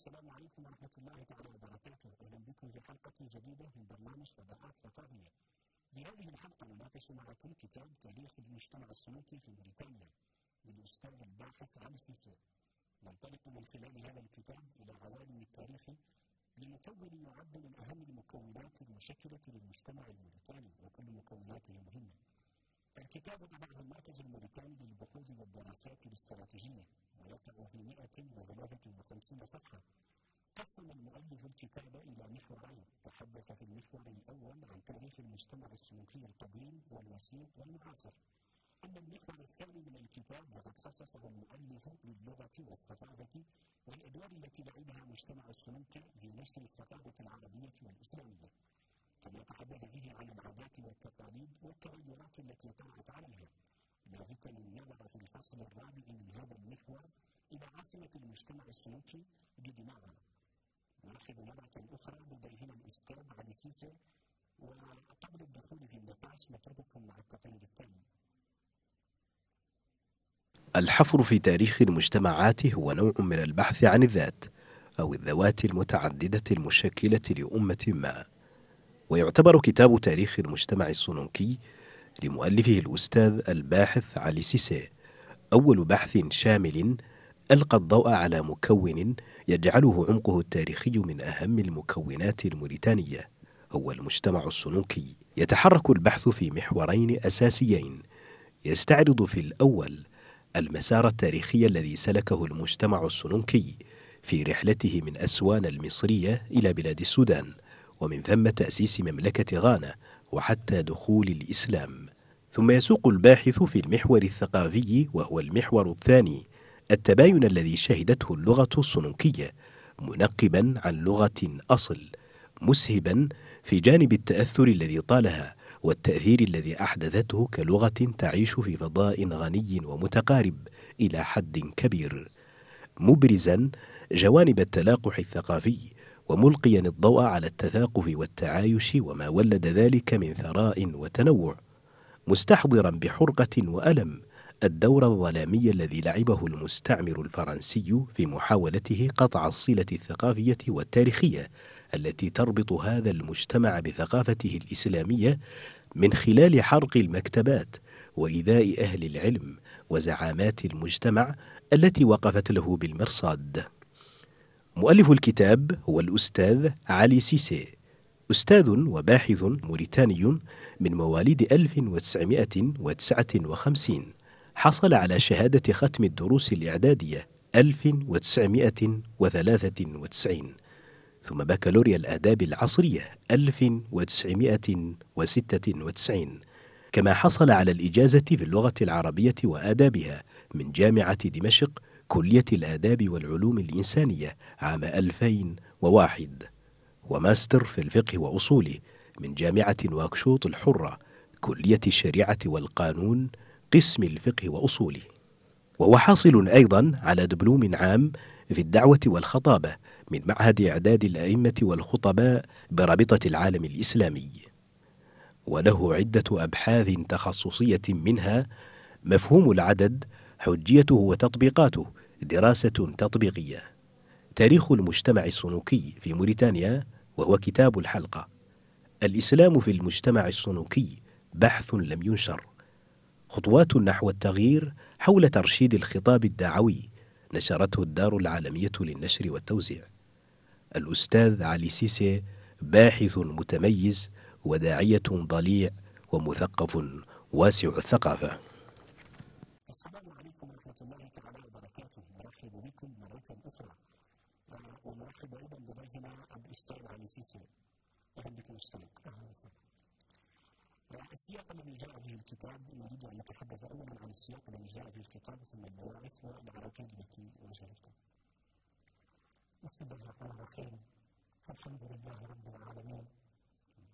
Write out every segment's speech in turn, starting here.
السلام عليكم ورحمة الله تعالى وبركاته. أهلا بكم في حلقة جديدة من برنامج فضاءات ثقافية في هذه الحلقة نناقش معكم كتاب تاريخ المجتمع السلوكي في موريتانيا للأستاذ الباحث علي سيسو ننطلق من خلال هذا الكتاب إلى عوالم التاريخ لمكون يعد من أهم المكونات المشكلة للمجتمع الموريتاني وكل مكوناته مهمة. الكتاب طبعه المركز الموريتاني للبحوث والدراسات الاستراتيجية ويقع في 153 صفحة. قسم المؤلف الكتاب إلى محورين. تحدث في المحور الأول عن تاريخ المجتمع السلوكي القديم والوسيط والمعاصر. أما المحور الثاني من الكتاب فقد خصصه المؤلف للغة والثقافة والأدوار التي لعبها مجتمع السلوك في نشر الثقافة العربية والإسلامية. كما تحدث فيه عن العادات والتقاليد والتغيرات التي طرأت عليها. ذلك النظر في الفصل الرابع من هذا المحور إلى عاصمة المجتمع السلوكي جدماغا نرحب مرة أخرى بضيفنا الأستاذ علي سيسي وقبل الدخول في النقاش نترككم مع التقرير التالي الحفر في تاريخ المجتمعات هو نوع من البحث عن الذات أو الذوات المتعددة المشكلة لأمة ما. ويعتبر كتاب تاريخ المجتمع السنونكي لمؤلفه الأستاذ الباحث علي سيسي. أول بحث شامل ألقى الضوء على مكون يجعله عمقه التاريخي من أهم المكونات الموريتانية. هو المجتمع السنوكي يتحرك البحث في محورين أساسيين. يستعرض في الأول المسار التاريخي الذي سلكه المجتمع السنوكي في رحلته من أسوان المصرية إلى بلاد السودان. ومن ثم تأسيس مملكة غانا وحتى دخول الإسلام. ثم يسوق الباحث في المحور الثقافي وهو المحور الثاني التباين الذي شهدته اللغة السنوكية منقبا عن لغة أصل مسهبا في جانب التأثر الذي طالها والتأثير الذي أحدثته كلغة تعيش في فضاء غني ومتقارب إلى حد كبير. مبرزا جوانب التلاقح الثقافي وملقيا الضوء على التثاقف والتعايش وما ولد ذلك من ثراء وتنوع مستحضرا بحرقة وألم الدور الظلامي الذي لعبه المستعمر الفرنسي في محاولته قطع الصلة الثقافية والتاريخية التي تربط هذا المجتمع بثقافته الإسلامية من خلال حرق المكتبات وإيذاء أهل العلم وزعامات المجتمع التي وقفت له بالمرصاد. مؤلف الكتاب هو الأستاذ علي سيسي، أستاذ وباحث موريتاني من مواليد 1959 حصل على شهادة ختم الدروس الإعدادية 1993 ثم بكالوريا الآداب العصرية 1996 كما حصل على الإجازة في اللغة العربية وآدابها من جامعة دمشق كلية الآداب والعلوم الإنسانية عام 2001 وماستر في الفقه وأصوله من جامعة نواكشوط الحرة كلية الشريعة والقانون قسم الفقه وأصوله. وهو حاصل أيضا على دبلوم عام في الدعوة والخطابة من معهد إعداد الأئمة والخطباء برابطة العالم الإسلامي. وله عدة أبحاث تخصصية منها مفهوم العدد حجيته وتطبيقاته دراسة تطبيقية. تاريخ المجتمع السنوكي في موريتانيا وهو كتاب الحلقة. الإسلام في المجتمع السنوكي بحث لم ينشر. خطوات نحو التغيير حول ترشيد الخطاب الدعوي نشرته الدار العالمية للنشر والتوزيع. الأستاذ علي سيسي باحث متميز وداعية ضليع ومثقف واسع الثقافة السلام عليكم ورحمة الله تعالى وبركاته نرحب بكم مرة أخرى ونرحب أيضا الأستاذ علي سيسي أهلا وسهلا السياق الذي جاء به الكتاب نريد أن نتحدث أولا عن السياق الذي جاء به الكتاب ثم البواعث والعراقيل التي واجهتكم. بسم الله الرحمن الرحيم الحمد لله رب العالمين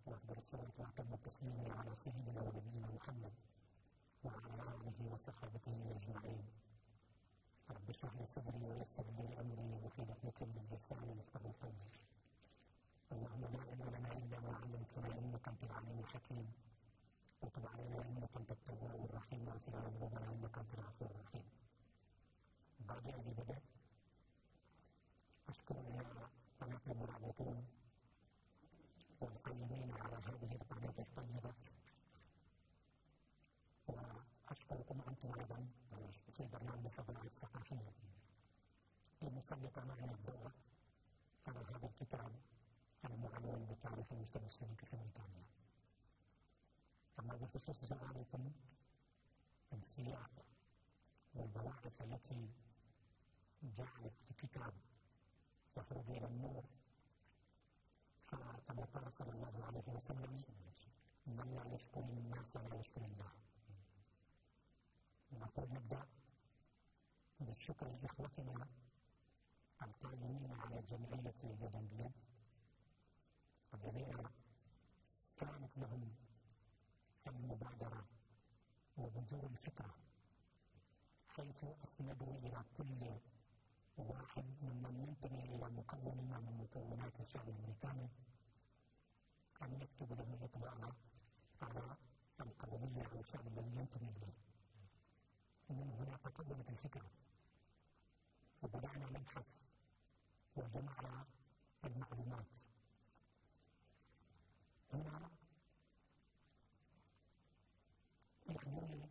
وأفضل الصلاة وأتم التسليم على سيدنا ونبينا محمد وعلى آله وصحبه أجمعين. رب اشرح لي صدري ويسر لي أمري واحلل عقدة من لساني يفقهوا قولي. اللهم لا علم لنا إلا ما علمتنا إنك أنت العليم الحكيم. وتب علينا إنك أنت التواب الرحيم. واغفر لنا ذنوبنا إنك أنت العفو الرحيم. بعد هذه بدا أشكر قناة المرابطون والقيمين على هذه القناة الطيبة. وأشكركم أنتم أيضا. بدأ أشكر مواهب ثقافية المسلطة معنا الدولة. على هذا الكتاب المعنون بتاريخ المجتمع السوري في بريطانيا أما بخصوص سؤالكم السياق والبواعث التي جعلت الكتاب يخرج إلى النور. فكما قال صلى الله عليه وسلم من لا يشكر الناس لا يشكر الله نقول نبدأ بالشكر لإخوتنا القائمين على جمعية يدا بيد الذين كانت لهم المبادرة وبذور الفكرة حيث أسندوا إلى كل واحد ممن ينتمي إلى مكون من مكونات الشعب البريطاني أن يكتب له إطلاع على القومية أو الشعب الذي ينتمي إليه. من هنا تقدمت الفكرة. وبدأنا نبحث وجمعنا المعلومات. هنا يحدوني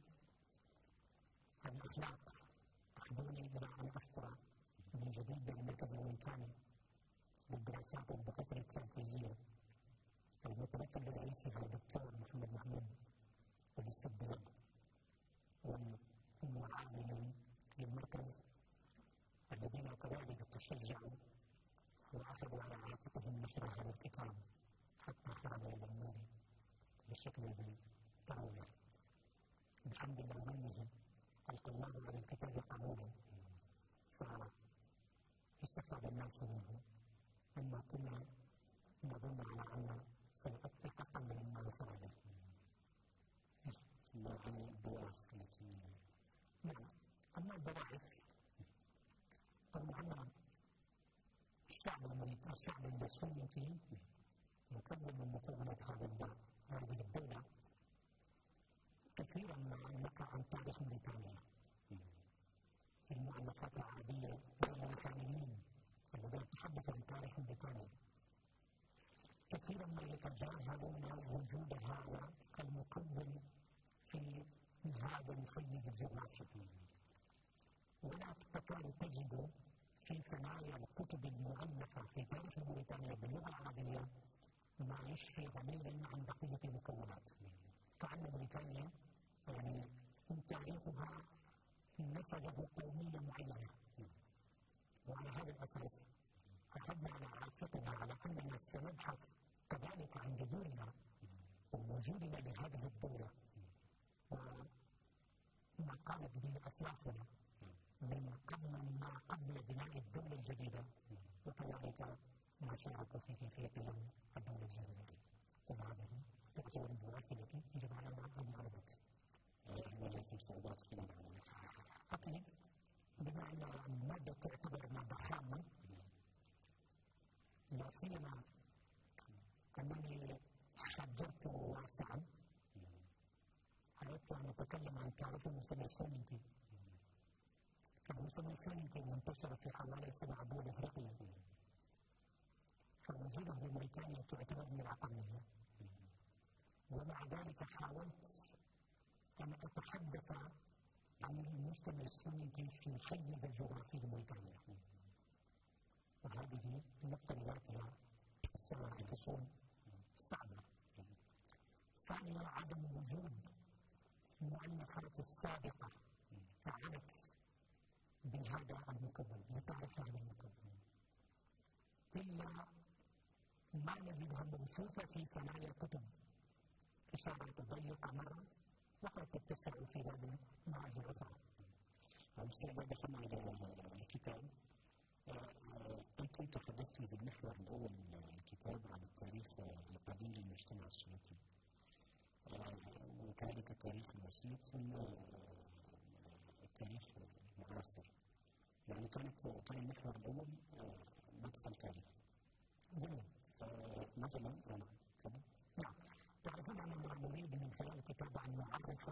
الأخلاق يحدوني إلى أن أذكر من جديد بالمركز الأمريكاني للدراسات والبحوث الاستراتيجية المتمثل برئيسها الدكتور محمد محمود السبيع والمعاونين للمركز الذين كذلك تشجعوا وأخذوا على نشر هذا الكتاب حتى خرج إلى النور بالشكل الذي ترونه بحمد الله ألقى الله على الكتاب قبولا فاستفاد الناس منه مما كنا نظن على أن سيؤثر أقل مما وصل إليه. ما عن البواعث التي نعم. أما البواعث طبعا الشعب الأمريكي الشعب السوري مكون من مكونات هذا هذه الدولة. كثيرا ما نقرأ عن تاريخ بريطانيا. في المؤلفات العربية والمكانيين الذين يتحدثوا عن تاريخ بريطانيا. كثيرا ما يتجاهلون وجود هذا المكون في هذا الحيز الجغرافي. ولا تكاد تجد في ثنايا الكتب المؤلفة في تاريخ بريطانيا باللغة العربية ما يشفي ضميرا عن بقية المكونات. كأن بريطانيا يعني تاريخها نسجه قومية معينة. وعلى هذا الأساس أخذنا على عاتقنا على أننا سنبحث كذلك عن جذورنا ووجودنا لهذه الدولة وما قامت به أسلافنا من قبل ما قبل بناء الدولة الجديدة. وكذلك ما شاركوا فيه في قيام الدولة الجديدة. وهذه تعتبر البواعث التي يجب أن نعرضت واجهتم صعوبات خلال عمليتها أكيد أن المادة تعتبر مادة خامة لا سيما أنني حجرت واسعا. أردت أن أتكلم عن تاريخ المجتمع السوري فالمجتمع السوري منتشر في حوالي سبع دول أفريقيا فوجوده في بريطانيا تعتبر من العقلية ومع ذلك حاولت أن أتحدث عن المجتمع السوري في حيز الجغرافي لبريطانيا وهذه النقطة لذاتها الفصول صعبة ثانيا عدم وجود المؤلفات السابقة فعلت بهذا المكون لتعرف هذا المكون إلا ما نجدها موصوفة في ثنايا الكتب. إشارات ضيقة مرة وقد تتسع في باب مراجع أخرى أستاذ دخلنا على الكتاب. أنتم تحدثتم في المحور الأول من الكتاب عن التاريخ القديم للمجتمع السلوكي وكذلك التاريخ الوسيط ثم التاريخ المعاصر. يعني كانت كان المحور الأول مدخل تاريخ جميل مثلا أنا تفضل نعم. تعرفون أننا نريد من خلال الكتاب أن نعرف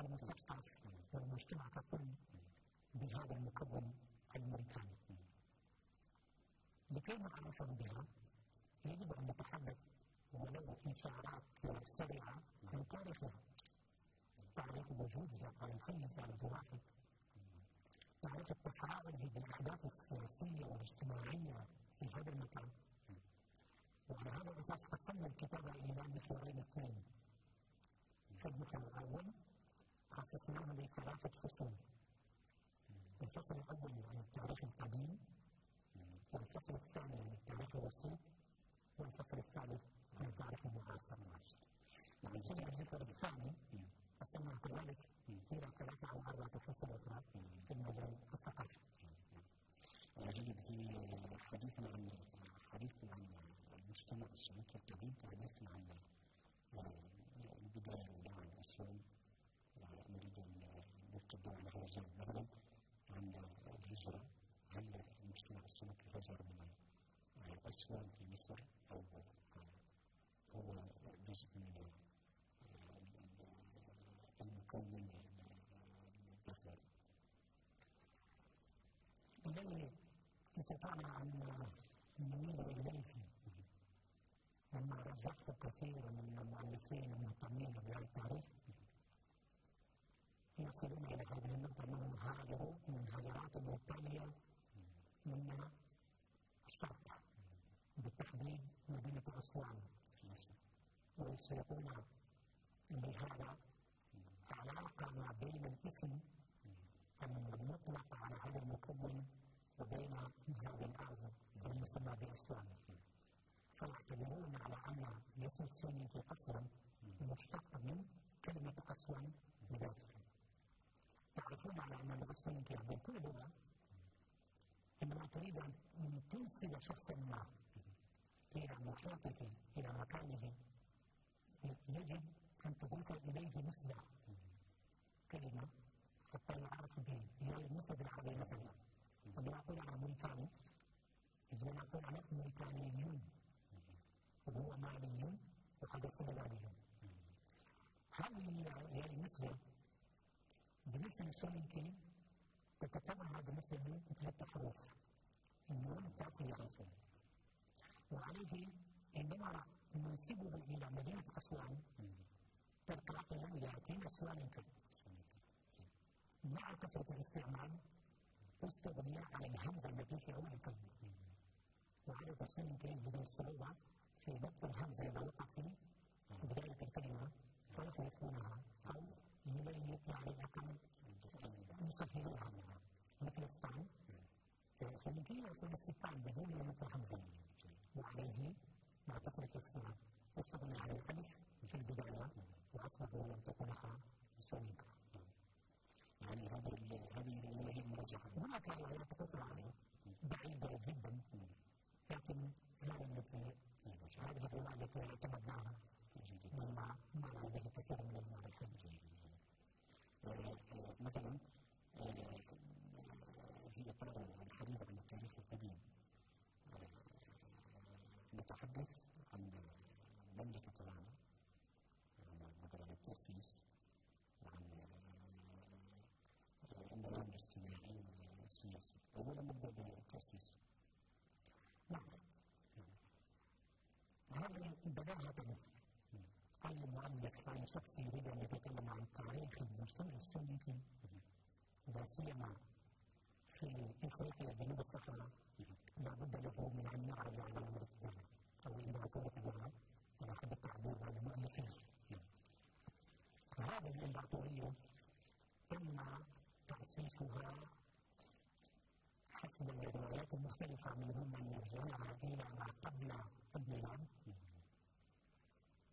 المثقف والمجتمع ككل بهذا المكون الأمريكاني. لكي نعرفهم بها يجب أن نتحدث ولو إشارات سريعة عن تاريخها. تاريخ وجودها على الحيز الجغرافي تاريخ التفاعل بالاحداث السياسية والاجتماعية في هذا المكان. وعلى هذا الأساس قسمنا الكتابه إلى محورين اثنين. في المحور الأول خصصناه لثلاثه فصول الفصل الأول عن التاريخ القديم. والفصل الثاني عن التاريخ الوسيط. والفصل الثالث عن التاريخ المعاصر. يعني في المحور الثاني؟ قسمنا كذلك إلى ثلاثة أو أربعة فصول أخرى في المجال الثقافي. جيد في حديثنا عن حديثنا عن المجتمع السلوكي القديم تحدثنا عن البداية والى الأصول نريد أن الضوء على هذا الجانب عن الهجرة هل المجتمع السلوكي هجر من أسوان في مصر أو هو جزء من المكون البشري الذي استطعنا أن نميل إليه لما رجحت كثير من المؤلفين المهتمين بهذا التاريخ يصلون إلى هذه النقطة أنهم هاجروا من هجرات بالتالية من الشرق بالتحديد مدينة أسوان ويسيطون بهذا علاقة ما بين الاسم المطلق على هذا المكون وبين هذه الأرض المسمى بأسوان فيعتبرون على أن الاسم السني أصلا مشتق من كلمة أسوان بذاتها تعرفون على أن اللغة السنية بين كل لغة عندما تريد أن تنسب شخصا ما إلى محيطه إلى مكانه يجب أن تضيف إليه نسبة كلمة حتى يعرف به هي النسبة بالعربية مثلا. عندما أقول أنا موريتاني؟ عندما أقول أنا موريتاني وهو مالي وهذا سنغالي هل هي النسبة بالنسبة للسلوكي تتبعها بالنسبة لثلاث حروف؟ النون التعطية وعليه عندما ننسبه إلى مدينة أسوان تلقائيا يأتينا سؤال يمكن مع كثرة الاستعمال استغني عن الهمزة التي في أول الكلمة وعلى تصميم يمكن بدون صعوبة في ضبط الهمزة إذا وقع في بداية الكلمة فيحذفونها أو يميز يعني الأقل يسهلونها مثل السبان فيمكن يكون السبان بدون مثل همزة وعليه مع كثرة الاستعمال استغني عن الألف في البداية وأصبح لم تكنها سونيكا يعني هذه هذه هي المرجحة. هناك روايات أخرى بعيدة جدا لكن هذه التي هذه الرواية التي اعتمدناها مما مر عليه كثير من المؤرخين مثلا في إطار الحديث عن التاريخ القديم. نتحدث عن مملكة العالم مثلا التأسيس وعن النظام الاجتماعي والسياسي أولا نبدأ بالتأسيس نعم. هذه بداهة أي مؤلف أي شخص يريد أن يتكلم عن تاريخ المجتمع السني لا سيما في إفريقيا جنوب الصحراء. لابد له من أن يعرض على الامريكان أو الامبراطوريه على حد التعبير عن المؤلفين. هذه الإمبراطورية تم تأسيسها حسب الروايات المختلفة منهم من يرجعها إلى ما قبل الميلاد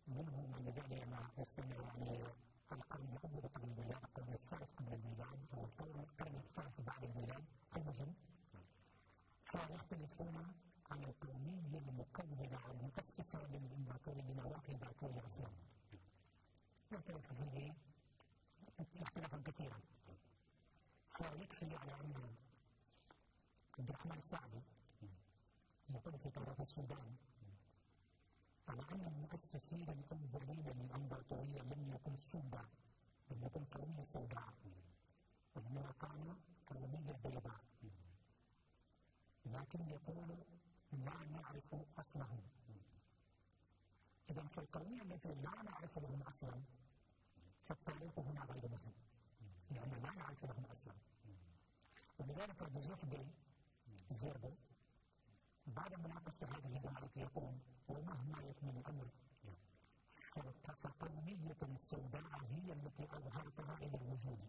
منهم من يرجع إلى ما يستمع يعني القرن الأول قبل الميلاد القرن الثالث قبل الميلاد أو القرن الثالث بعد الميلاد المهم فيختلفون عن القومية المكونة المؤسسة للإمبراطورية لنواحي الإمبراطورية أصلا يختلف فيه اختلافا كثيرا. فيكفي على أن عبد الرحمن السعدي يقول في تاريخ السودان على أن المؤسسين الأولين للإمبراطورية لم يكن سودا لم يكن قومية سوداء. وإنما كانوا قومية بيضاء لكن يقول لا نعرف أصلهم إذا فالقومية التي لا نعرف لهم أصلا فالتاريخ هنا غير مهم. لأن لا نعرف لهم أصلا. ولذلك جوزيف دي زيربو بعد مناقشة هذه الرواية يقول ومهما يكمن الأمر فقومية سوداء هي التي أظهرتها إلى الوجود.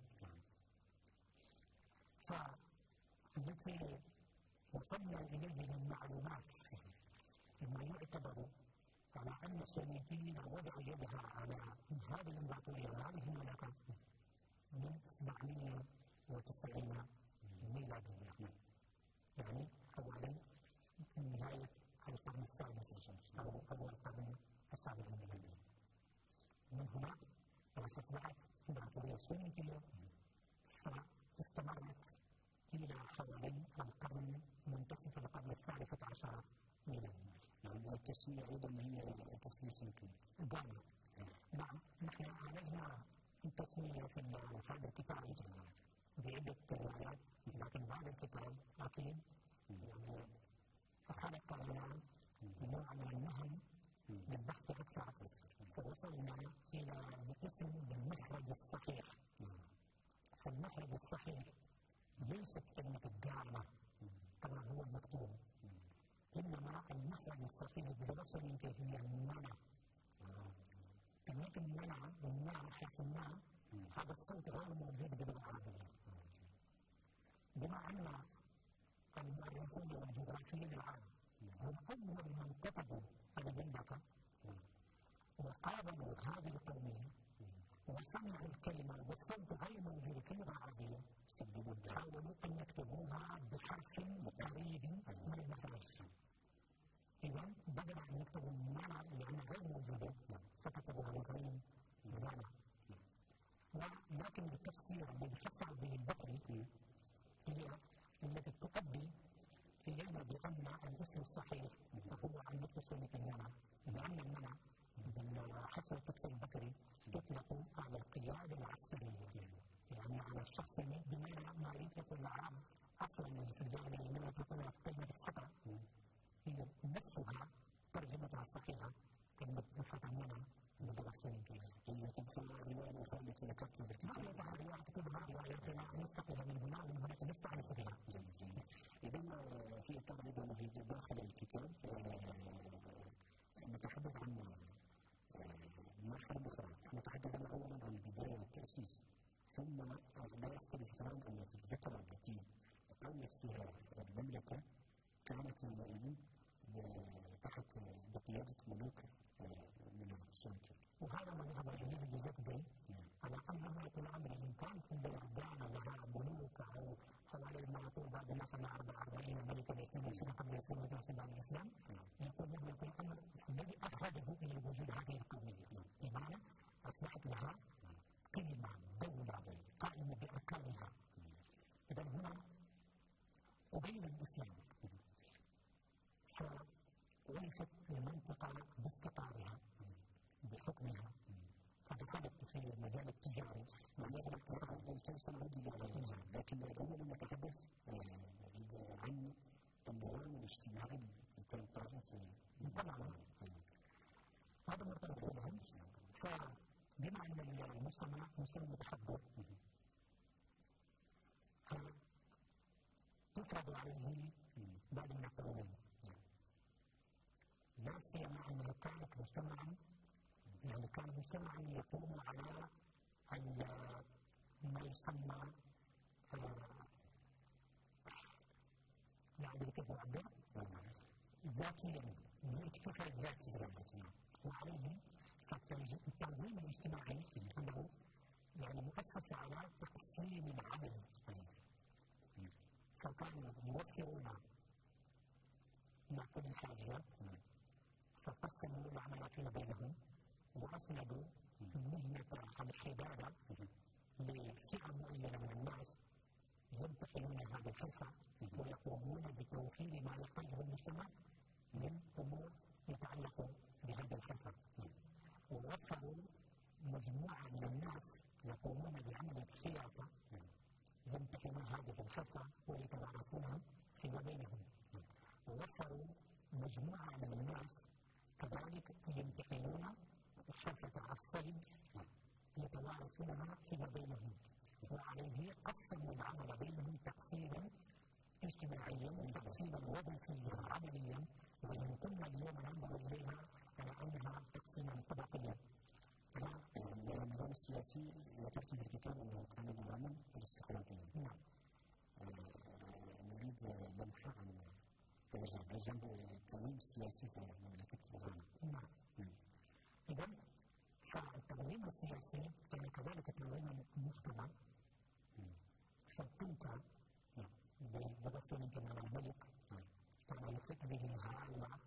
فالتي وصلنا إليه من معلومات مما يعتبر على أن الصليبيين وضعوا يدها على هذه الإمبراطورية وهذه المملكة من 790 ميلادية. يعني حوالي نهاية القرن السادس أو أول القرن السابع الميلادي من هناك أصبحت إمبراطورية صليبية فاستمرت إلى حوالي القرن منتصف القرن الثالث عشر ميلاديا. نعم والتسمية أيضا هي تسمية سلوكية. نعم نعم. نحن عالجنا التسمية في الكتاب بعدة روايات. لكن بعد الكتاب أكيد يعني خلق لنا نوع من النهم للبحث أكثر فوصلنا إلى اسم بالمخرج الصحيح. فالمخرج الصحيح ليست كلمة الدعمة كما هو المكتوب إنما المخرج الصحيح بالوصل هي المنع كلمة المنع المنع حرف المنع هذا الصوت غير موجود باللغة العربية بما أن المؤرخون والجغرافيين العرب هم أول من كتبوا على المملكة وقابلوا هذه القومية. وسمعوا الكلمة والصوت غير موجود في اللغة العربية. حاولوا أن يكتبوها بحرف قريب من المخرج إذا بدل أن يكتبوا المعنى لأنها غير موجودة فكتبوها بغير معنى ولكن التفسير الذي فسر به البكري هي التي تؤدي إلينا بأن الاسم الصحيح هو أن نتصل بالمنع لأن المنع حسب التفسير البكري تطلق على القيادة العسكرية. يعني على الشخص بمعنى ما يطلق العام أصلا في الجاهلية لما يطلقون كلمة الفتى هي نفسها ترجمتها الصحيحة كلمة الفتى منع بالرسول هي تبقى رواية أخرى التي ذكرتها بالكتاب. يبقى روايات كلها روايات نستقيها من هنا ومن هناك نستأنس بها. جميل جميل. إذا في إطار أيضا في داخل الكتاب نتحدث عن مرحلة أخرى نتحدث أولا عن البداية والتأسيس ثم لا يختلف اثنان أن في الفترة التي قويت فيها المملكة كانت يومئذ تحت بقيادة ملوك من السلطة وهذا ما ذهب اليه بي على انه يكون أمر ان كان كان لها ملوك أو حوالي ما يقول الناس انها 44 ملكا يستمر قبل الاسلام ويتوسل بعد الاسلام يقول له يكون الامر الذي أخرجه إلى وجود هذه القوميه بمعنى أصبحت لها قيمة دولة قائمة بأركانها. إذا هنا قبيل الإسلام. فعرفت المنطقة باستقرارها. بحكمها فدخلت في المجال التجاري مجال الاقتصاد سنعود اليه لكن اولا نتحدث عن النظام الاجتماعي اللي كان طاغي في طبعا هذا مرتبط بهم فبما أن المجتمع مجتمع متحضر تفرض عليه بعض القوانين لا سيما انها كانت مجتمعا يعني كان مجتمعا يقوم على ما يسمى يعني كيف أعبر؟ ذاتيا الاكتفاء الذاتي وعليه فالتنظيم الاجتماعي أنه يعني مؤسس على تقسيم العمل. فكانوا يوفرون ما كل حاجة. فقسموا العمل فيما بينهم. وأسندوا مهنة الحدادة لفئة معينة من الناس يمتحنون هذه الحرفة ويقومون بتوفير ما يحتاجه المجتمع من أمور يتعلق بهذه الحرفة. ووفروا مجموعة من الناس يقومون بعمل الخياطة يمتحنون هذه الحرفة ويتوارثونها فيما بينهم. ووفروا مجموعة من الناس كذلك يمتحنون حرفة الصيد يتوارث يتوارثونها فيما بينهم. وعليه قسموا العمل بينهم تقسيما اجتماعيا تقسيما وظيفيا عمليا. وإن كنا اليوم ننظر إليها على أنها تقسيما طبقيا. النظام السياسي ذكرت في الكتاب أنه كان نظاما الاستقراطيا نعم. نريد لمحة عن هذا جنب التنظيم السياسي في مملكة غانا نعم. إذا فالتنظيم السياسي كان كذلك تنظيما مجتمع فالتنكر برسول كما الملك كان يحيط به هؤلاء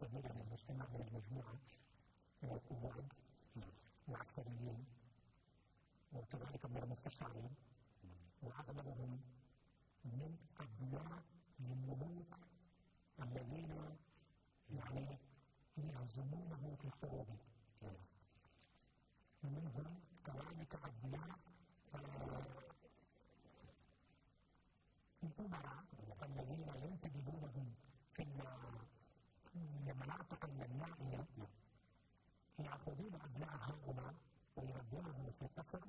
كبيرة من المجتمع من المجموعة من القواد العسكريين وكذلك من المستشارين وأغلبهم من أبناء الملوك الذين يعني يهزمونه في الحروب منهم كذلك أبناء الأمراء الذين ينتدبونهم في المناطق النائية يأخذون أبناء هؤلاء ويربونهم في القصر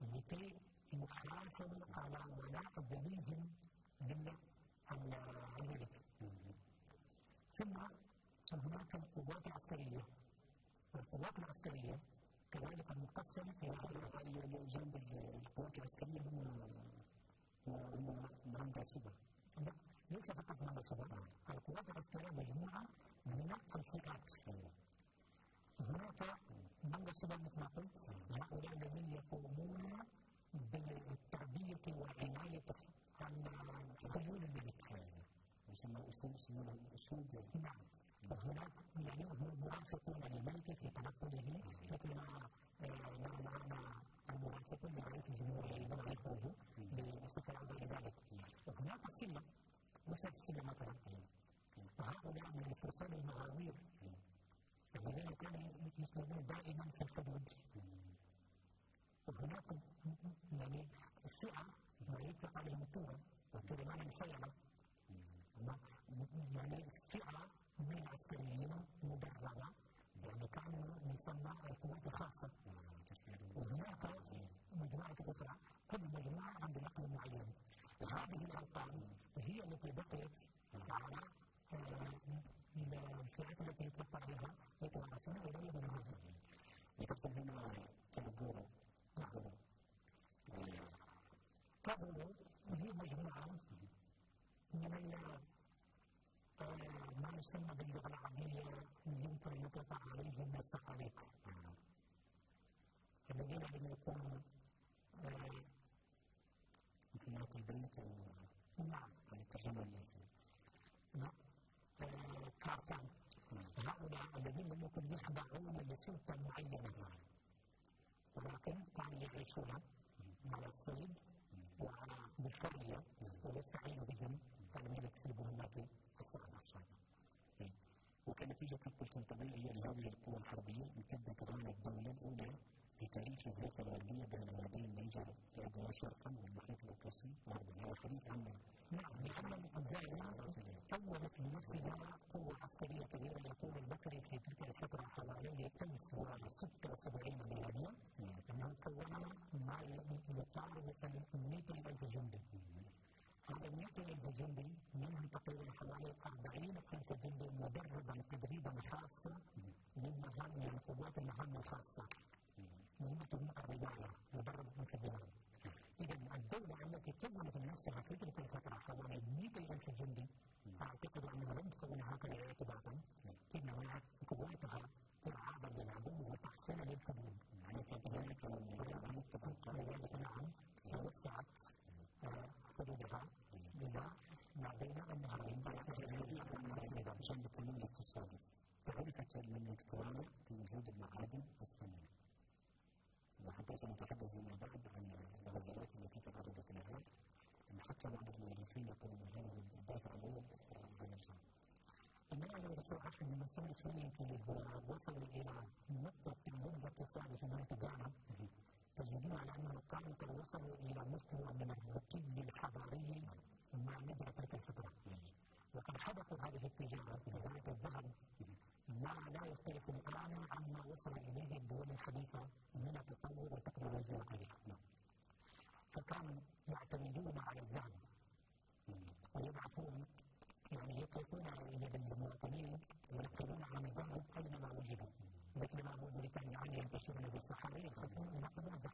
لكي يحافظوا على ولاء ذويهم من الملك ثم هناك القوات العسكرية. والقوات العسكرية كذلك مقسمة إلى جانب القوات العسكرية هم هم مهندسين لا ليس فقط مهندسين القوات العسكرية مجموعة من الفئات هناك مهندسين مثل ما قلت هؤلاء الذين يقومون بالتربية وعناية عن خيول الملك. يسمى الأسود نعم. وهناك يعني هم مرافقون للملك في تنقله مثل ما نرى معنا المرافقون لرئيس الجمهورية عندما يخرج بسفر أو غير ذلك وهناك السلة مسند السلة مثلا وهؤلاء من الفرسان المغاوير الذين كانوا يسلمون دائما في الحدود وهناك يعني فئة ما يطلق عليهم التورة معنى الفيلة يعني فئة من العسكريين مدربة يعني كانوا يسمى القوات الخاصة. وهناك مجموعة أخرى كل مجموعة عند نقل معين. وهذه الأوطان هي التي بقيت على الفئات التي يطلق عليها يتوارثون إلى يومنا هذا. هنا كابورو كابورو هي مجموعة من ما يسمى باللغة العربية يمكن أن يطلق عليهم السقاليق الذين لم يكونوا حماة البيت نعم. الترجمة نعم. كارتان. هؤلاء الذين لم يكونوا يخضعون لسلطة معينة. ولكن كانوا يعيشون على الصيد وعلى بالحرية ويستعين بهم. الملك في المهمات الصعبة الصعبة وكنتيجة قلت طبيعية لهذه القوى الحربية امتدت غانا الدولة الأولى في تاريخ أفريقيا الغربية بين وادي النيجر الأدنى شرقا والمحيط الأطلسي غربا هذا الحديث عن نعم لأن غانا كونت لنفسها قوة عسكرية كبيرة يقول البكري في تلك الفترة حوالي 1076 ميلادية. أنه كون ما يقارب 200 ألف جندي. هذا 200 ألف جندي منهم تقريبا حوالي 40 ألف جندي مدربا تدريبا خاصا للمهام من قوات المهام الخاصة. مهمتهم الرماية مدرب الرماية إذا الدولة التي كونت نفسها في تلك الفترة حوالي 200 ألف جندي أعتقد أنها لم تكون هكذا اعتباطا. إنما قواتها إرعابا للعدو وتحصينا للحدود. يعني كذلك لذلك نعم. توسعت حدودها بما ما بين النهرين جنب التنمية الاقتصادي تعرفت المملكة بوجود المعادن الثمينة وحتى سنتحدث فيما بعد عن الغزوات التي تعرضت لها حتى بعض المؤرخين يقولون انه الدافع الأول عن الخمر إنما لو تصرح أن المسؤول السوري وصل إلى نقطة النمو الاقتصادي في منطقة غانا تجدون على أنه كانوا قد وصلوا إلى مستوى من الرقي الحضاري ما ندر تلك الفترة. وقد حدثوا هذه التجارة لذلك الذهب ما لا يختلف الآن عما وصل إليه الدول الحديثة من التطور والتكنولوجيا وغيرها فكانوا يعتمدون على الذهب ويبعثون يعني يطلقون على المواطنين وينقلون عن الذهب أينما وجدوا. مثل ما هو بريطانيا عن ينتشرون في الصحاري يخافون ينقلون الذهب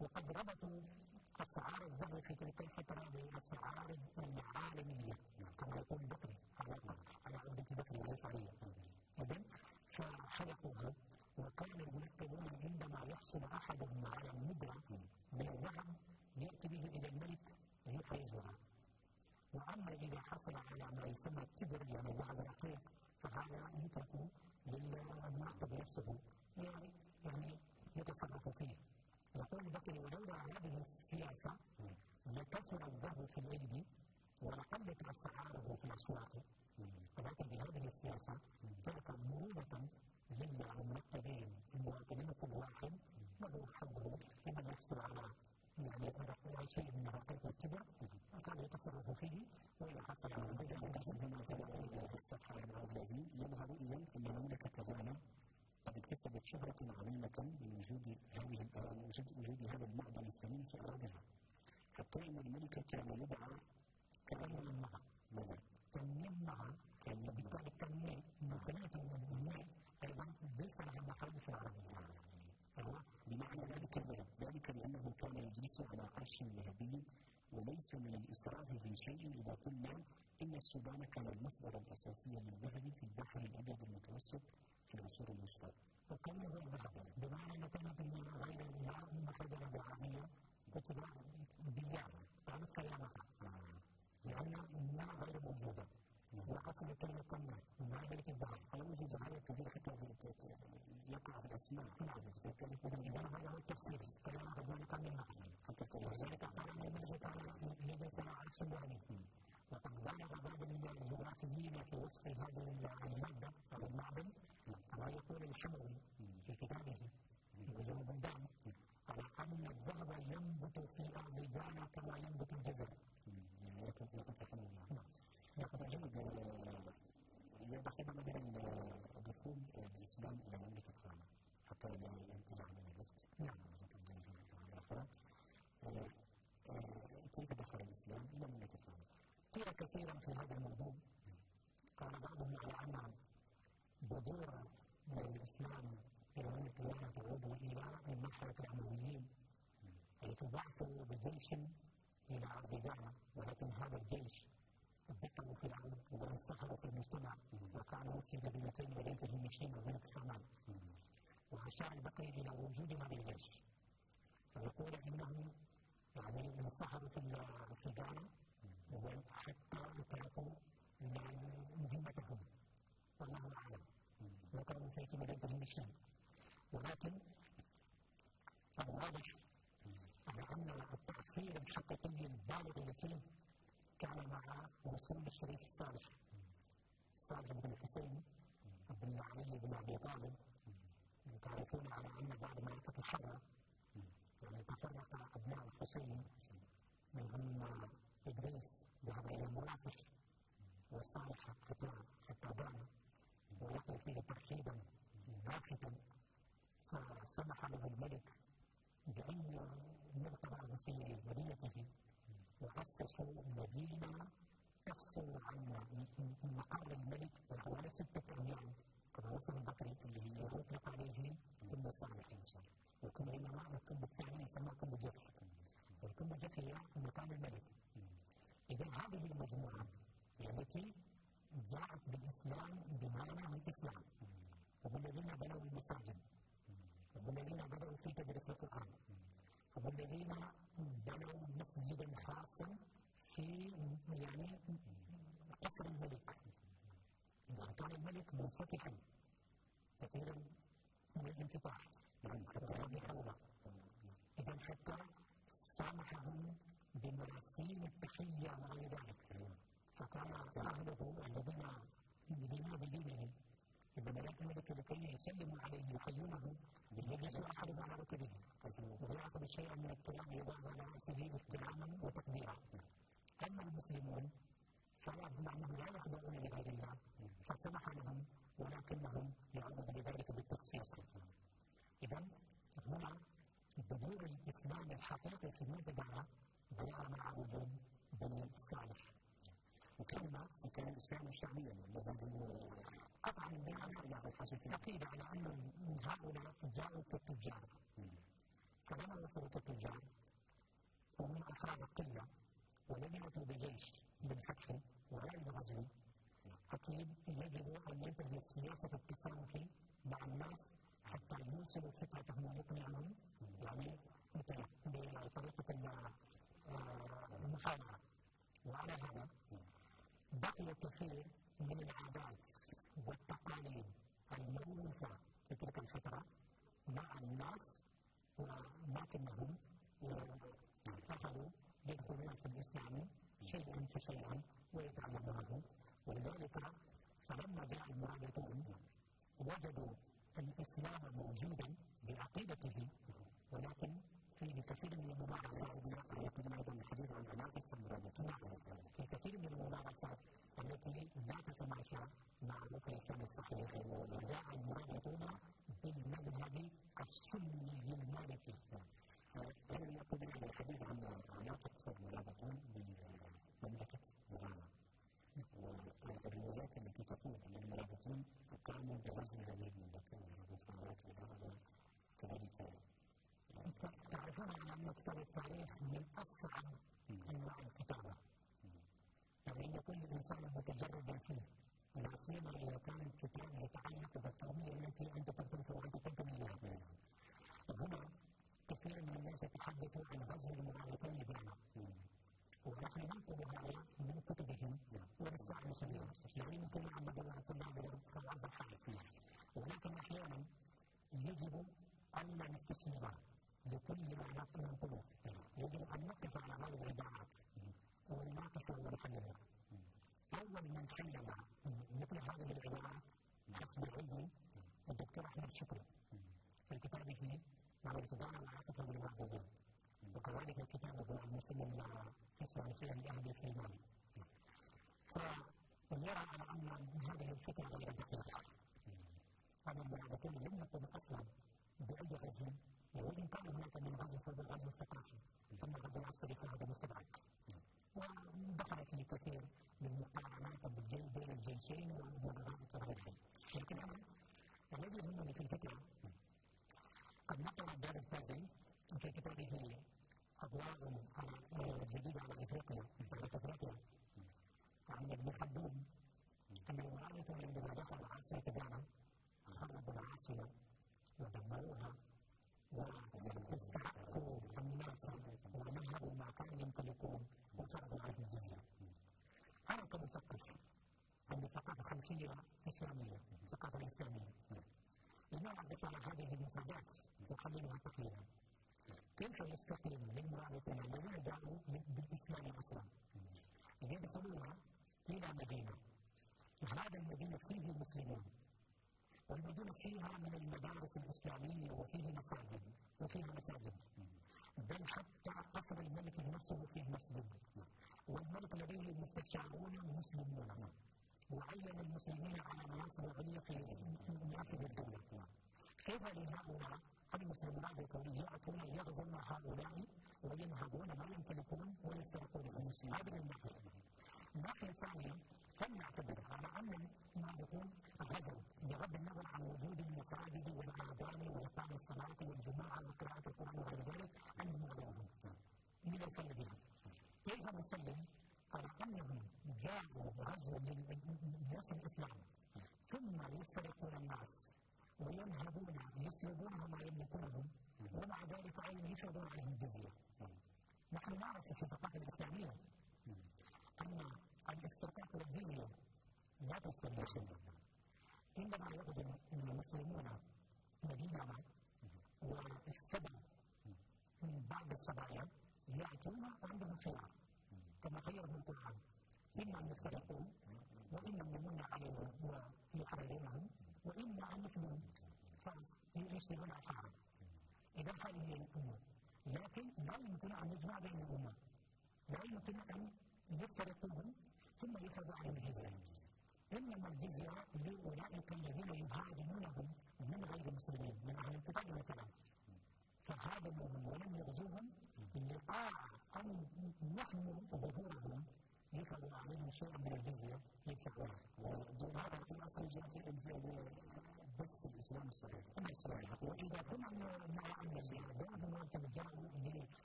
وقد ربطوا أسعار الذهب في تلك الفترة بأسعار العالمية كما يقول بكري على على عمده بكري وليس علي اذا فحلقوها وكان المنقبون عندما يحصل احدهم على الندره من الذهب يأتي به إلى الملك ليحرزها وأما إذا حصل على ما يسمى التبر يعني ذهب رقيق فهذا يترك للمنقب نفسه يعني يعني يتصرف فيه يقول بكري ولولا هذه السياسة لكثر الذهب في الايدي ولقلت اسعاره في الاسواق ولكن بهذه السياسة ترك مرونه للمنقبين المواطنين كل واحد له حظه لمن يحصل على يعني شيء من والكبر كان يتصرف فيه واذا حصل على هنا في الصفحه 34 يظهر اذا ان مملكه غانا قد اكتسبت شهرة عظيمة من وجود هذه وجود هذا المعدن الثمين في أراضيها حتى أن الملك كان يدعى كأن معه ماذا؟ تنميم معه كان وبالتالي التنميم من كلمة التنميم أيضا بيصطلح المخارج العربية بمعنى ذلك الذهب ذلك لأنه على عرش ذهبي وليس من الإسراف في شيء إذا قلنا إن السودان كان المصدر الأساسي للذهب في البحر الأبيض المتوسط في العصور الوسطى. وكان هو الذهب بمعنى أن كانت غير مخرجا بالعربية كتب بالياء كانت كلامها لأن الماء غير موجودة وأصل كلمة تمنع مع ذلك الذهب على وجود عدد كبير حتى يقع في الأسماء نعم إذا هذا هو التفسير كلام ربنا كان من حتى ولذلك قال الملك كان يجلس على الذهبي وقد بالغ بعض الجغرافيين في وصف هذه المادة أو المعدن كما يقول الحموي في كتابه نجوم البلدان على أن الذهب ينبت في أرض غانا كما ينبت الجزر. نعم جيد إذا دخلنا مثلا دخول الإسلام إلى لا ينتهي عن الوقت نعم كيف دخل الإسلام إلى مملكة غانا؟ قيل كثيرا في هذا الموضوع قال بعضهم على أن بذور الإسلام في مملكة غانا تعود إلى مرحلة الأمويين حيث بعثوا بجيش إلى أرض غانا ولكن هذا الجيش ذكروا في العود وانسحبوا في المجتمع وكانوا في مدينتين وليتهم مشين وبنت الشمال وأشار البكري إلى وجود هذا الجيش. فيقول إنهم يعني انسحبوا في في غانا وحتى تركوا مهمتهم والله أعلم. وكانوا في مدينتهم مشين ولكن الواضح على أن التأثير الحقيقي البالغ فيه كان مع وصول الشريف الصالح صالح بن الحسين بن علي بن أبي طالب تعرفون على أن بعد معركه الحره يعني تفرق أبناء الحسين منهم إدريس ذهب إلى مراكش وصالح حتى حتى بان ولقوا فيه ترحيبا لافتا فسمح له الملك بأن يبقى في مدينته وأسسوا مدينة تفصل عن مقر الملك بحوالي ستة أيام. كما وصل البكري اللي هي أطلق عليه كم صالح وكم إنما الكم الثاني يسمى كم جف والكم جف هي مكان الملك. إذا هذه المجموعة التي جاءت بالإسلام بمعنى الإسلام. هم الذين بنوا المساجد. هم الذين بدأوا في تدريس القرآن. هم الذين بنوا مسجدا خاصا في يعني قصر الملك. كان الملك منفتحا. كثيرا من الانفتاح حتى يحوله اذا حتى سامحهم بمراسيم التحية وغير ذلك. فكان أهله الذين يؤمنون بدينه عندما ياتي الملك لكي يسلموا عليه يحيونه يجلس احدهم على ركبه. وياخذ شيئا من التراب يضعه على رأسه احتراما وتقديرا. أما المسلمون فلا انهم لا يخضعون لغير الله. فسمح لهم ولكنهم يعود بذلك بالتصفيص اذا الإسلام الحقيقي في المنطقة بدأ مع وجود بني صالح. وثم كان الإسلام المزاج قطعا بناء أكيد على أن هؤلاء جاءوا كتجار فلما وصلوا كتجار ومن أفراد القلة ولم يأتوا بجيش للفتح ولا للغزو أكيد يجب أن ينتهي سياسة التسامح مع الناس حتى يوصلوا فكرتهم ويقنعهم يعني بطريقة المحاورة وعلى هذا بقي كثير من العادات والتقاليد الموروثة في تلك الفترة مع الناس ولكنهم أخذوا يدخلون في الإسلام شيئا فشيئا. ويتعلمونه ولذلك فلما جاء المرابطون وجدوا الإسلام موجودا بعقيدته ولكن فيه كثير من الممارسات يمكن أيضا الحديث عن علاقة المرابطين في كثير من الممارسات التي لا تتماشى مع روح الاسلام الصحيح وجاء المرابطون بالمذهب السني المالكي. يقودنا إلى الحديث عن علاقة المرابطون بمملكه غانا والروايات التي تقول ان المرابطون قاموا بغزو هذه المملكة. والمفاوضات وهذا كذلك تعرفون ان كتاب التاريخ من أصعب أنواع الكتابه يعني إن يكون الانسان متجردا فيه لا سيما إذا كان الكتاب يتعلق بالقوميه التي أنت ترتبط وأنت تنتمي إليها. هنا كثير من الناس يتحدثوا عن غزو المعارضين لغانا ونحن ننقل هذا من كتبهم ونستانس بها يعني ممكن نعمد الطلاب الأرض الحائط ولكن أحيانا يجب الا نستسلم لكل ما ننقله يجب ان نقف على هذه العبارات ونناقش ونحللها اول من حلل مثل هذه العبارات حسب علمي الدكتور احمد شكري في كتابه مع الاتباع والعاطفه وكذلك كتابه المسلم اسمه فيه الاهلي في مالي فيرى على أن هذه الفكرة غير دقيقة. هذا المعبودين لم يكن أصلا بأي غزو وإن كان هناك من غزو فهو الغزو الثقافي ثم الغزو العسكري فهذا مستبعد. ودخل في كثير من مقارنات بين الجيشين ومبارزات غيرها لكن أنا الذي يهمني في الفكرة قد نقل الدار الفازي في كتابه أضواء جديدة على إفريقيا على إفريقيا. عن ابن خلدون أن المعارضة عندما دخل عاصمة غانا خربوا العاصمة ودمروها واستحقوا الناس ونهبوا ما كانوا يمتلكون وفرضوا عليهم الجزية أنا كمثقف عندي ثقافة خلفية إسلامية ثقافة إسلامية. لنعرف على هذه المفردات وحللها تحليلا كيف يستقيم للمرابطين الذين جاءوا بالإسلام أصلا يدخلون إلى مدينة. هذا المدينة فيه مسلمون. والمدينة فيها من المدارس الإسلامية وفيه مساجد وفيها مساجد. بل حتى قصر الملك نفسه فيه مسجد والملك لديه مستشارون مسلمون. وعين المسلمين على مناصب عليا في منافذ الدولة. كيف لهؤلاء؟ المسلمون بقوله يأتون يغزون هؤلاء وينهبون ما يمتلكون ويسترقون هذه من ناحية الناحية الثانية فلنعتبر على أن ما يكون بغض النظر عن وجود المساجد والآذان وإقام الصلاة والجماعة وقراءة القرآن وغير ذلك أنهم غزوهم من يصلي بها؟ كيف نسلم على أنهم جاءوا غزو لنصر الإسلام ثم يسترقون الناس؟ وينهبون يسلبون ما يملكونه ومع ذلك أيضا يفرضون عليهم الجزية نحن نعرف في الثقافة الإسلامية أن الاسترقاق والجزية لا تستمر. سنة عندما يغزو المسلمون مدينة والسبع من بعد السبايا يأتون وعندهم خيار كما خيرهم القرآن إما أن يسترقون وإما أن يمن عليهم ويحررونهم. وإما أن يفنوا فيشتغلون أشعارا إذا هذه هي الأمة. لكن لا يمكن أن يجمع بين الأمة. لا يمكن أن يفترقوهم ثم يفرض عليهم الجزية إنما الجزية لأولئك الذين يهاجمونهم من غير المسلمين من أهل الكتاب مثلا. فهذا هزموهم ولم يغزوهم لقاع أن نحن ظهورهم يفرض عليهم شيئا من الجزية يدفعوها في الأصل جاء في بث الإسلام الصحيح الصحيح وإذا كنا مع أن بعضهم جاءوا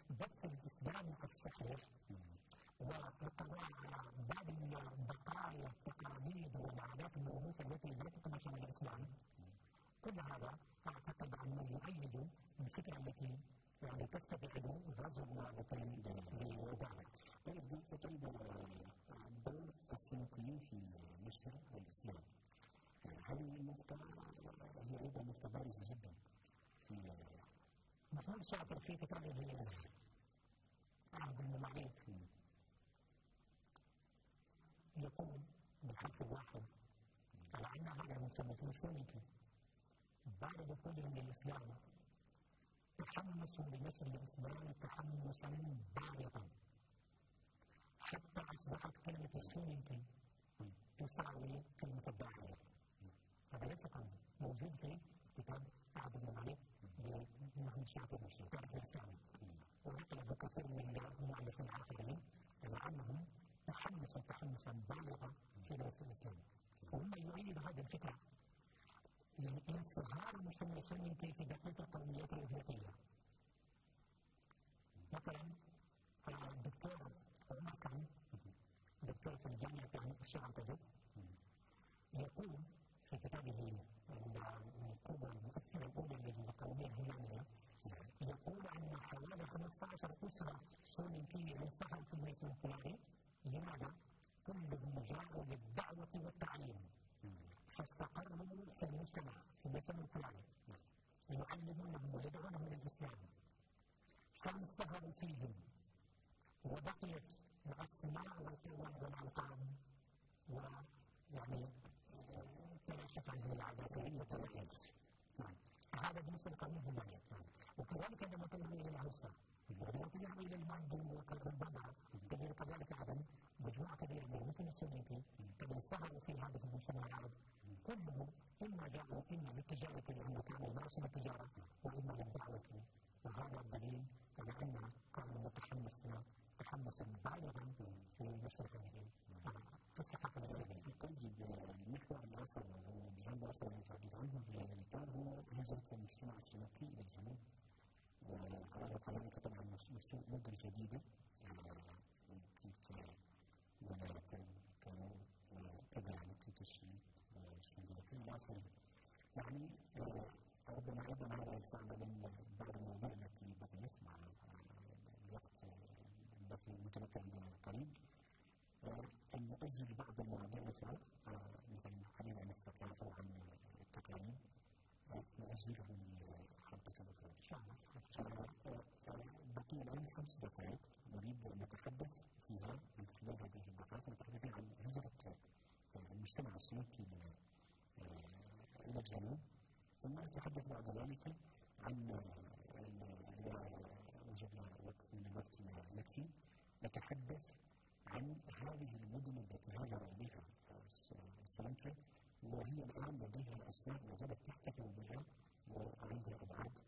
لبث الإسلام الصحيح والقضاء على بعض البقايا التقاليد والعادات الموروثة التي لا تتماشى مع الإسلام كل هذا أعتقد أنه يؤيد الفكرة التي يعني تستبعد غزو المعبدين لذلك. طيب طيب دور السلوكيين في مصر والإسلام. هذه النقطة هي أيضا نقطة بارزة جدا في محمود شاطر في كتابه عهد المماليك يقول بالحرف الواحد على أن هذا المسلمين السنة بعد دخولهم للإسلام. تحمسوا لنشر الإسلام تحمسا بالغا حتى أصبحت كلمة السنة تساوي كلمة الداعية هذا ليس قولا موجود في كتاب عبد الملك لمحمد شاطر نفسه تاريخ الإسلامي ونقله كثير من المؤلفين العاقلين على أنهم تحمسوا تحمسا بالغا في درس الإسلام. ومما يؤيد هذه الفكرة يعني انصهار السني في بقية القوميات الإفريقية مثلا الدكتور عمر كان دكتور في الجامعة الشعب يقول في كتابه القوة المؤثرة الأولى للقومية الهولندية يقول أن حوالي 15 أسرة سلوكية انسحبوا في الميسون لماذا؟ كلهم جاءوا للدعوة والتعليم. فاستقروا في المجتمع في الميسون الفلاني. يعلمونهم ويدعونهم للإسلام فانصهروا فيهم. وبقيت الأسماء والألقاب ويعني تناشف هذه العادات وتناهج نعم. هذا بالنسبة لقانون الهمانيه وكذلك عندما تذهب إلى العروسه وعندما تذهب إلى الماندو والبابا تجد كذلك عدم مجموعة كبيرة من المسلمين السنيين قد انصهروا في هذه المجتمعات كلهم إما جاءوا إما للتجاره لأنه كانوا يمارسون التجاره وإما للدعوه وهذا الدليل على أن كانوا متحمسين تحمسا بالغا في نشر هذه الثقافه الاسلاميه. طيب المحور الآخر والجانب الآخر الذي تحدث عنه في هذا الاطار هو هجره المجتمع السلوكي إلى الجنوب. وهذا كذلك طبعا مدة جديدة. في ولاية الجنوب وكذلك في تشريد آخره. يعني ربما أيضا هذا من بعض المواضيع التي بقيت مع الوقت التي متمكن عندنا قريب أن نؤجل بعض المواضيع الأخرى مثل الحديث عن الثقافة وعن التقاليد. نؤجله لحلقة أخرى إن شاء الله. بقي الآن خمس دقائق. نريد أن نتحدث فيها من خلال هذه الدقائق نتحدث عن هجرة المجتمع السلوكي من إلى الجنوب ثم نتحدث بعد ذلك عن إذا وجدنا من الوقت ما يكفي نتحدث عن هذه المدن التي هاجر إليها سلامترا وهي الآن لديها اسماء ما زالت تحتفل بها وعندها أبعاد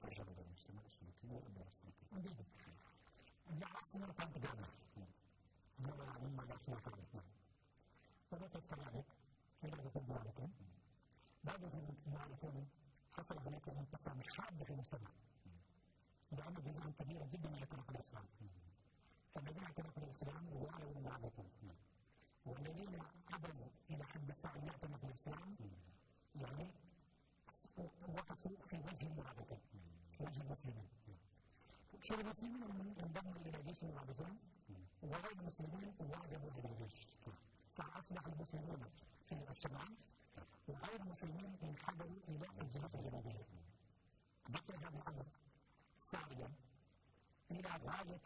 ترجع إلى المجتمع السلوكي والامور السلوكيه. العاصمه كانت جامعه مما لا خلاف عليه. ولكن كذلك في هذه المعركه بعد المعركه حصل هناك انقسام حاد في المجتمع. لأن جزءا كبيرا جدا يترك الإسلام فالذين اعتنقوا الإسلام وعلوا المعركة والذين أبوا إلى حد الساعة أن يعتنقوا الإسلام يعني وقفوا في وجه المعركة وجه المسلمين في المسلمين انضموا إلى جيش المعركة وغير المسلمين واجبوا هذا الجيش فأصبح المسلمون في الشمال وغير المسلمين انحدروا إلى الجهة الجنوبية بقي هذا الأمر ساريا إلى غاية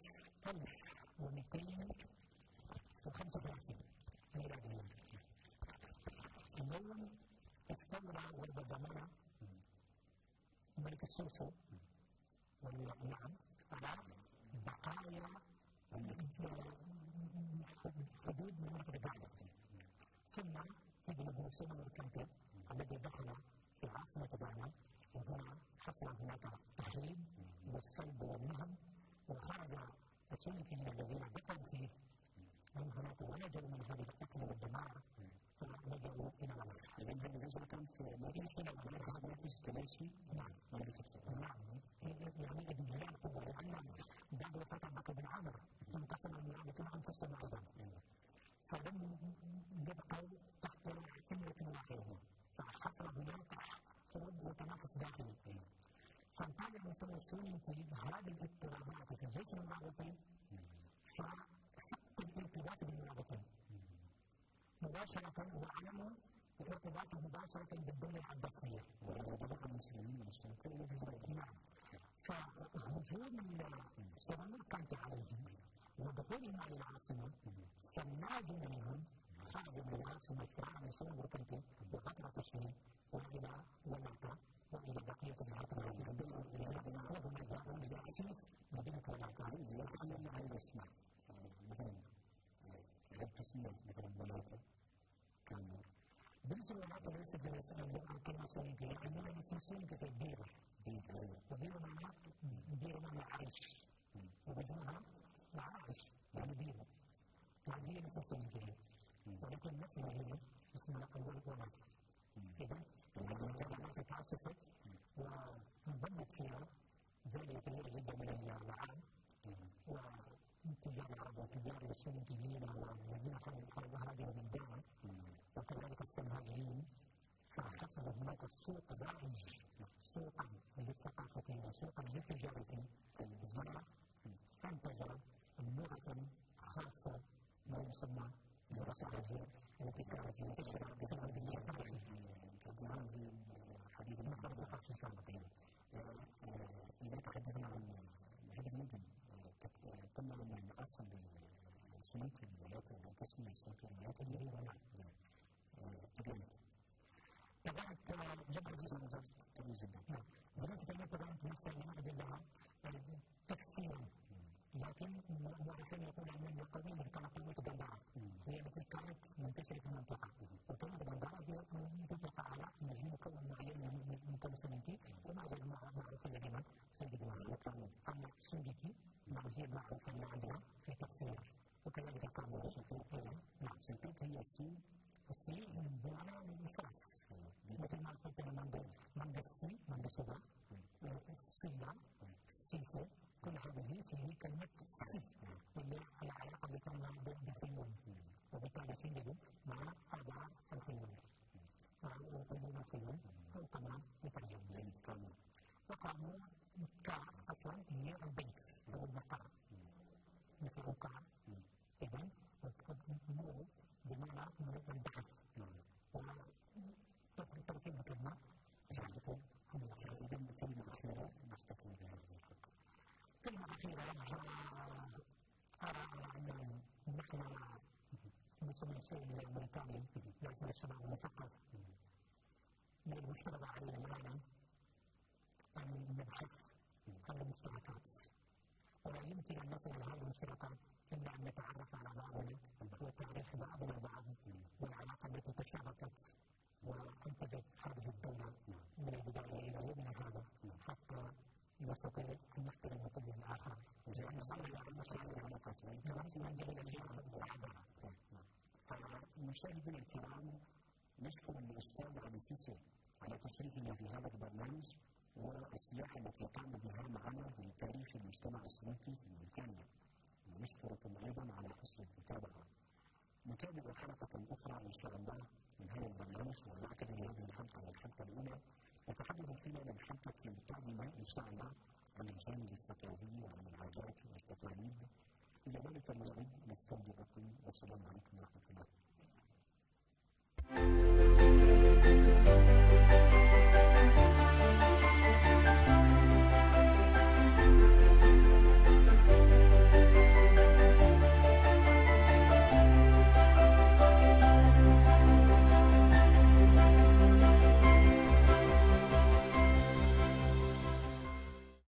1235 ميلاديا. اليوم استولى ولد زمان ملك السوسو والنعم على بقايا حدود مملكة غانا ثم ابنه سليمان الكنتر الذي دخل في عاصمة غانا وهنا حصل هناك تحريم والصلب والنهب وخرج السلوكيين الذين بقوا فيه من هناك ونجوا من هذه القتل والدمار فلجأوا إلى الله. إذا الهجرة كانت نتيجة لها نتيجة تلاشي نعم نعم يعني ابن قوة لأن بعد وفاة بكر بن عامر انقسم المعركة أنفسهم أيضا فلم يبقوا تحت أمرة واحدة فحصل هناك حروب وتنافس داخلي. فانتهى المستوى السوري في هذه الاضطرابات في الجيش المرابطي ففقد الارتباط بالمرابطين. مباشرة وعلموا ارتباطه مباشرة بالدولة العباسية. بدأ المسلمين من السلطة إلى نعم. فهجوم الصدمة كانت عليهم ودخولهم على العاصمة فالناجون منهم خرجوا من العاصمة من سوى بركنتي وقطر تشفيه وإلى ولاتا وإلى بقية العاصمة وهم جاءوا لتأسيس مدينة ولاتا يتكلم عن الأسماء مثلا التسمية مثلا ولاتا كان؟ بالنسبة لولاتا ليست كلمة إنما اسم سوري كتير بيرة وبيرة معناه بيرة معناه عيش وبجمعها معاش يعني بيرة يعني هي اسم سورية ولكن مثل هي اسمها أول ولد إذا الناس تأسست وانضمت فيها جالية كبيرة جدا من العالم وتجار العرب وتجار السنتيين والذين هاجروا من دانا وكذلك السمهاجرين فحصل هناك سوق رائج سوقا للثقافة وسوقا للتجارة الزراعة أنتج لغة خاصة ما يسمى لغة التي كانت منتشرة الجفاف ترجمان في حديث المخرج في شعبين إذا تحدثنا عن هذه المدن قلنا أن أصل السلوك الولايات والتسمية السلوك الولايات هي تبعت تبعت جمع جزء من قليل جدا بدأت كلمة تبعت نفسها لما أدلها تفسيرا لكن المؤرخين يقولون ان القبيله كانت قبيله جندعه هي التي كانت منتشره في المنطقة وكلمه جندعه هي تطلق على نجم مكون معين من كونسوننتي وما زال معروفا لدينا سيدنا وكان اما سنديكي هي المعروفه اللي عندنا في التفسير وكذلك كان نعم سنتيت هي السين السين بمعنى الفرس مثل ما قلت من من السي من الصدى السيا السيسي كل هذه فيه كلمة سي اللي العلاقة بكلمة بالخيول وبالتالي تجد مع أداة الخيول وقلوب الخيول أو كما يترجم زيد كامل وقاموا كا أصلا هي البيت. أو المقر مثل أوكار إذن مو بمعنى البحث وتركيب الكلمة يعرف عن الأخير إذن كلمة أخيرة نختتم بها. الكلمة الأخيرة أرى أن نحن مسلمين الموريتاني لأسماء الشباب المثقف من المفترض علينا الآن أن نبحث عن المشتركات ولا يمكن أن نصل إلى هذه المشتركات إلا أن نتعرف على بعضنا وتعريف بعضنا البعض والعلاقة التي تشابكت وأنتجت هذه الدولة من البداية إلى يومنا هذا حتى نستطيع أن نحترم كل الآخر لأن صلى على المسائل على كمان من جهل الجهل والعدالة مشاهدينا الكرام نشكر الأستاذ علي سيسي على تشريفنا في هذا البرنامج والسياحة التي قام بها معنا في تاريخ المجتمع السلوكي في موريتانيا ونشكركم أيضا على حسن المتابعة. نتابع حلقة أخرى إن شاء الله من هذا البرنامج ونعتبر هذه الحلقة الحلقة الأولى. الحلقة القادمة إن شاء الله عن الجانب الثقافي وعن العادات والتقاليد إلى ذلك الموعد نستودعكم والسلام عليكم ورحمة الله.